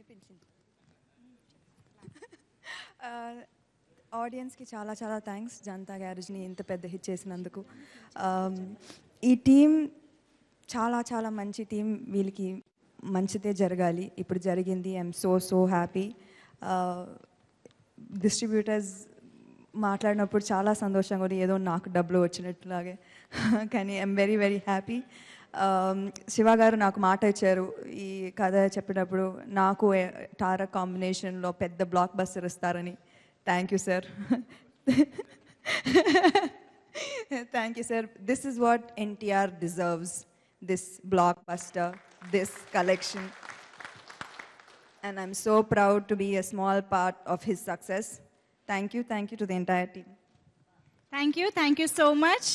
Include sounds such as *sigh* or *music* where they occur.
వినిపించింది. *laughs* ఆడియన్స్కి చాలా చాలా థ్యాంక్స్ జనతా గ్యారేజ్ని ఇంత పెద్ద హిట్ చేసినందుకు. ఈ టీం చాలా చాలా మంచి టీం వీళ్ళకి మంచిదే జరగాలి. ఇప్పుడు జరిగింది. I'm so so happy. Distributors మాట్లాడినప్పుడు చాలా సంతోషంగా ఉంది. ఏదో నాకు డబ్బులు వచ్చినట్లాగే *laughs* కానీ I'm very very happy. Shiva గారు నాకు మాట ఇచ్చారు ఈ కథ చెప్పినప్పుడు నాకు ఏ- తారక్ కాంబినేషన్లో పెద్ద బ్లాక్ బస్టర్ ఇస్తారని thank you sir thank you sir this is what NTR deserves this blockbuster this collection and I'm so proud to be a small part of his success. Thank you, thank you to the entire team. Thank you. Thank you so much.